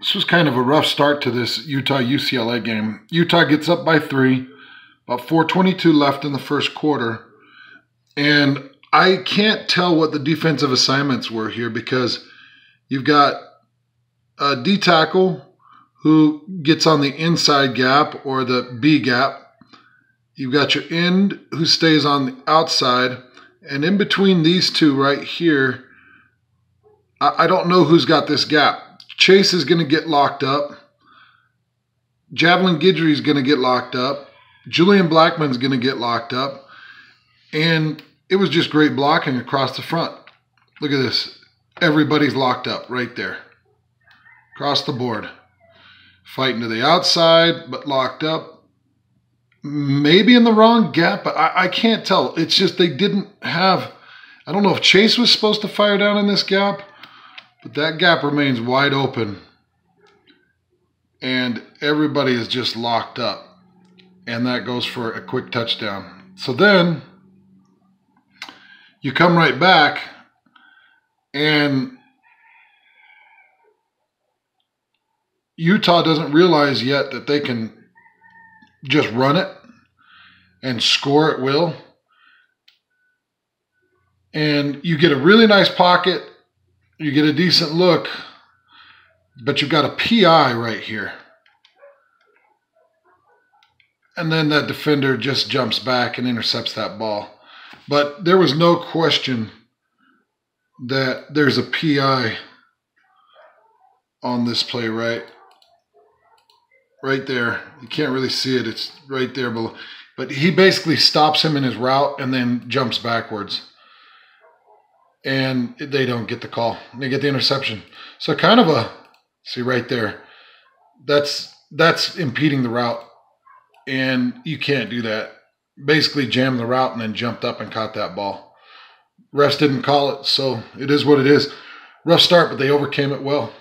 this was kind of a rough start to this Utah UCLA game. Utah gets up by three, about 422 left in the first quarter. And I can't tell what the defensive assignments were here because you've got a D tackle who gets on the inside gap or the B gap. You've got your end who stays on the outside. And in between these two right here, I don't know who's got this gap. Chase is going to get locked up. Javelin Guidry is going to get locked up. Julian Blackmon's going to get locked up. And it was just great blocking across the front. Look at this. Everybody's locked up right there. Across the board. Fighting to the outside, but locked up. Maybe in the wrong gap, but I, I can't tell. It's just they didn't have. I don't know if Chase was supposed to fire down in this gap but that gap remains wide open and everybody is just locked up. And that goes for a quick touchdown. So then you come right back and Utah doesn't realize yet that they can just run it and score at will. And you get a really nice pocket you get a decent look, but you've got a PI right here. And then that defender just jumps back and intercepts that ball. But there was no question that there's a PI on this play, right? Right there. You can't really see it. It's right there below. But he basically stops him in his route and then jumps backwards and they don't get the call. They get the interception. So kind of a see right there. That's that's impeding the route, and you can't do that. Basically, jammed the route and then jumped up and caught that ball. Refs didn't call it, so it is what it is. Rough start, but they overcame it well.